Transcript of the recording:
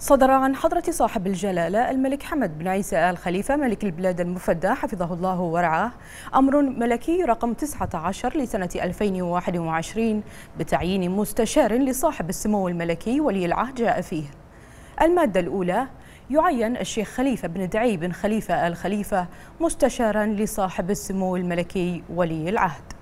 صدر عن حضرة صاحب الجلالة الملك حمد بن عيسى آل خليفة ملك البلاد المفدى حفظه الله ورعاه. أمر ملكي رقم 19 لسنة 2021 بتعيين مستشار لصاحب السمو الملكي ولي العهد جاء فيه. المادة الأولى يعين الشيخ خليفة بن دعي بن خليفة آل خليفة مستشارا لصاحب السمو الملكي ولي العهد.